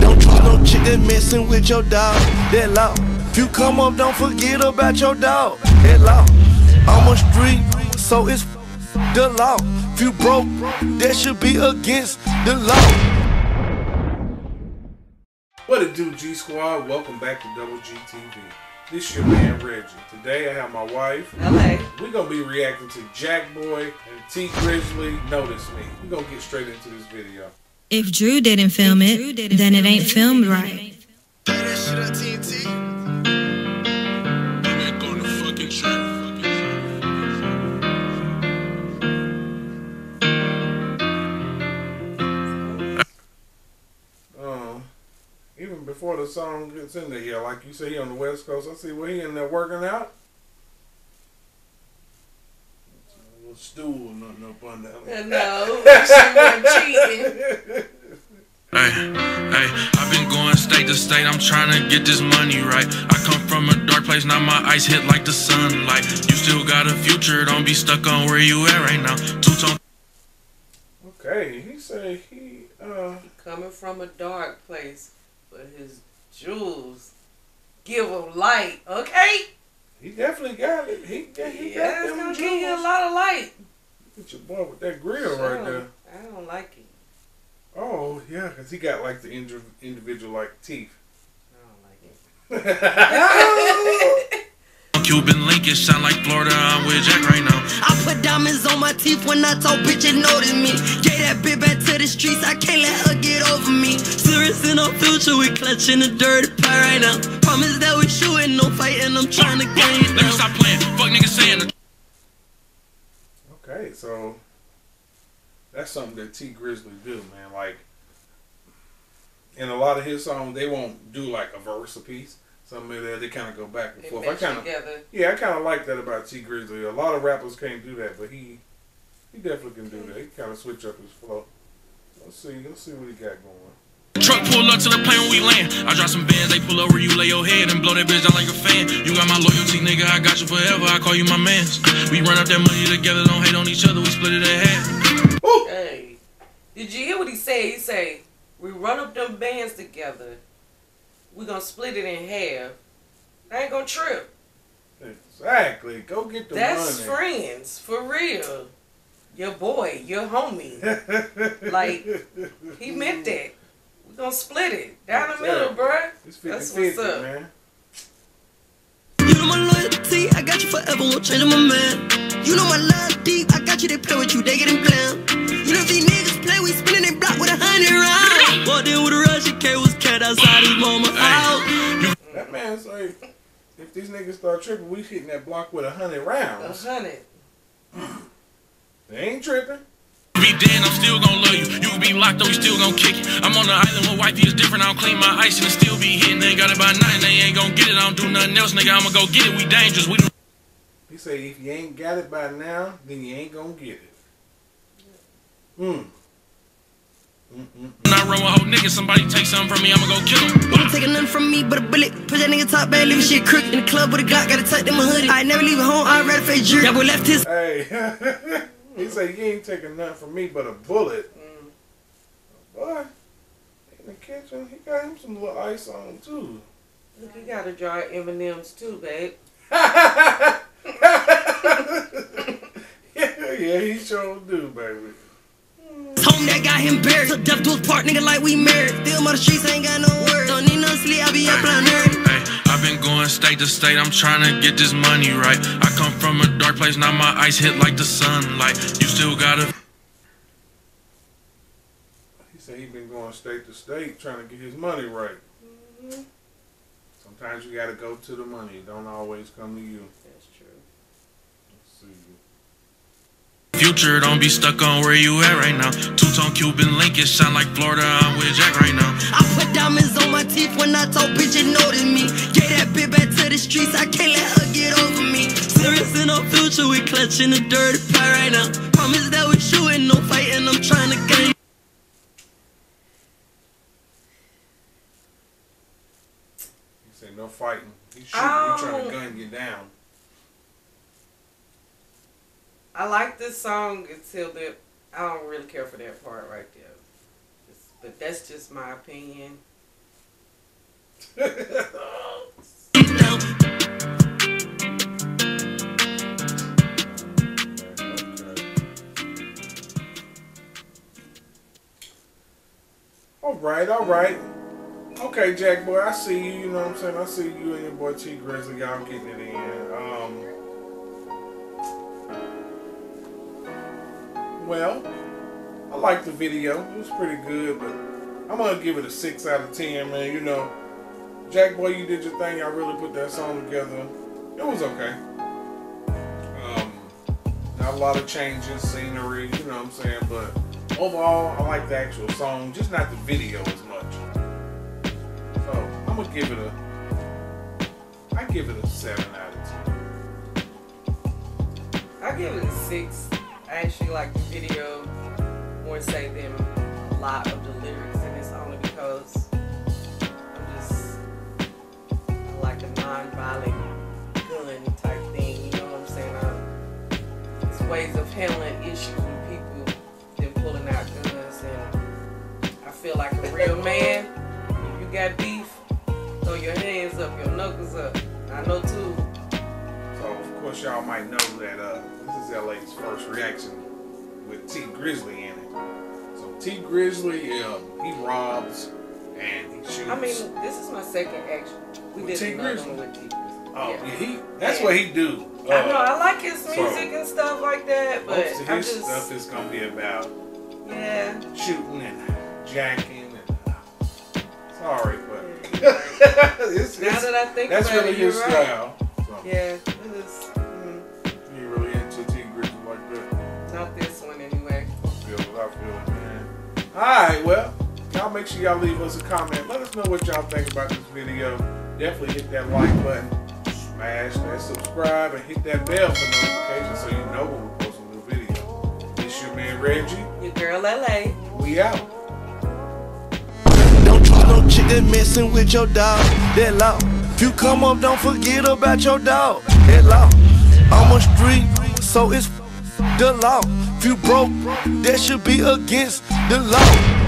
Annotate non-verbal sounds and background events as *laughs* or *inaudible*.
Don't trust no chick that messing with your dog. That law. If you come up, don't forget about your dog. That law. I'm a street, so it's the law. If you broke, that should be against the law. What it do, G Squad? Welcome back to Double G TV. This your man Reggie. Today I have my wife. LA. We're gonna be reacting to Jackboy and Tee Grizzley. Notice me. We're gonna get straight into this video. If Drew didn't film it, then it ain't filmed right. Play that shit on TNT. Back on the fucking track. Um, even before the song gets in there, yeah, like you say, he on the West Coast. I see where he in there working out. A stool or nothing up on that. No, she wasn't cheating. *laughs* Hey, hey, I've been going state to state, I'm trying to get this money right. I come from a dark place, now my eyes hit like the sunlight. You still got a future, don't be stuck on where you at right now. Two tone Okay, he said he uh Coming from a dark place, but his jewels give him light. Okay. He definitely got it. He, yeah, he Yeah, got it's them gonna give you a lot of light. Get your boy with that grill right there. I don't like it. Oh yeah, cause he got like the indi- individual like teeth. I don't like it. *laughs* Cuban link, it sound like Florida, I'm with Jack right now. I put diamonds on my teeth when I talk, bitch, bitches notice me. Gave that bitch back to the streets, I can't let her get over me. Serious in our future, we clutching the dirty pie right now. Promise that we shooting, no fighting, I'm trying to gain Let me stop playing. Fuck niggas saying Okay, so that's something that Tee Grizzley do, man. Like in a lot of his songs, they won't do like a verse a piece. Some of that they kind of go back and They forth. I kind of yeah, I kind of like that about Tee Grizzley. A lot of rappers can't do that, but he he definitely can do that. He kind of switch up his flow. Let's see, let's see what he got going. Truck pull up to the plane when we land. I drop some bands, they pull over, you lay your head and blow that bitch down like a fan. You got my loyalty, nigga, I got you forever. I call you my mans. We run up that money together, don't hate on each other, we split it in half. Hey, did you hear what he said? He say, "We run up them bands together. We gonna split it in half. I ain't gonna trip. Exactly. Go get the That's money. friends for real. Your boy, your homie. *laughs* Like, He meant that. We gonna split it down the middle, Exactly. bruh. It's 50 That's 50, what's up. man. You know my loyalty, I got you forever, won't change my man. You know my love deep, I got you, they play with you, they getting blam. You know if these niggas play, we spinning they block with a hundred rounds. Walked in with a Russian K, was cat outside his mama house. That man say, if these niggas start tripping, we hitting that block with a hundred rounds. A rounds. hundred. They ain't tripping. Be dead, I'm still gonna love you. You be locked up, we still gonna kick it. I'm on the island with wifey, it's different. I don't clean my ice and it still be hitting. They got it by nine, they ain't gonna get it. I don't do nothing else, nigga. I'ma go get it. We dangerous. We He say, if you ain't got it by now, then you ain't gonna get it. Hmm. Mm-mm. not run with whole niggas. Somebody take something from me, I'ma go kill him. Won't take nothing from me but a bullet. Push that nigga top bad, leaving shit crook. In the club with a Glock, gotta tuck in my hoodie. I never leave it home, I'd rather face jury. That boy left his Hey, *laughs* he say, you ain't taking nothing from me but a bullet. Mm. Boy, in the kitchen, he got him some little ice on him, too. Look, you got a jar of M&M's too, babe. *laughs* yeah, he sure do, baby. home that got him buried. So death to his part, nigga, like we married. Still on the streets, ain't got no words. Don't need no sleep, I be up on her. Hey, I've been going state to state, I'm trying to get this money right. I come from a dark place, now my eyes hit like the sunlight. You still gotta He said he been going state to state trying to get his money right. Mm-hmm. Sometimes you gotta go to the money. It don't always come to you. That's true. Let's see. Future, don't be stuck on where you at right now. Two tone Cuban link, it sound like Florida, I'm with Jack right now. I put diamonds on my teeth when I talk, bitch, bitches notice me. Get that bitch back to the streets, I can't let her get over me. Serious in our future, we clutching the dirty pie right now. Promise that we shooting, no fighting, I'm trying to gain. He said no fighting. He shooting. He Oh. trying to gun you down. I like this song until the. I don't really care for that part right there. Just But that's just my opinion. *laughs* All right, all right. Okay, Jackboy, I see you. You know what I'm saying? I see you and your boy Tee Grizzley. Y'all getting it in. Um, well, I like the video. It was pretty good, but I'm gonna give it a six out of ten, man. You know, Jackboy, you did your thing. Y'all really put that song together. It was okay. Um, not a lot of changes, scenery. You know what I'm saying? But overall, I like the actual song, just not the video as much. So I'm gonna give it a. I give it a seven out of ten. I give it a six. I actually like the video more say than a lot of the lyrics, and it's only because I'm just I like a non-violent gun type thing. You know what I'm saying? I, it's ways of handling issues with people than pulling out guns, and I feel like a real *laughs* man. If you got beef, throw your hands up, your knuckles up. I know too. So course y'all might know that uh, this is LA's first reaction with Tee Grizzley in it. So Tee Grizzley, um, he robs and he shoots. I mean, this is my second action. We With did Tee Grizzley? with Tee Grizzley. oh yeah. yeah, he that's what he do. Uh, I know I like his so- music and stuff like that, but Most of his just stuff is gonna be about yeah. shooting and jacking and. Uh, sorry, but yeah, *laughs* it's, Now it's- that I think that's about really it, his right. style. So, Yeah, feel it. I feel it, man. All right, well, y'all make sure y'all leave us a comment. Let us know what y'all think about this video. Definitely hit that like button, smash that subscribe, and hit that bell for notifications so you know when we post a new video. This your man Reggie. Your girl LA. We out. Don't trust no chick that messing with your dog. That law. If you come up, don't forget about your dog. That law. I'm a street, so it's the law. If you broke, that should be against the law.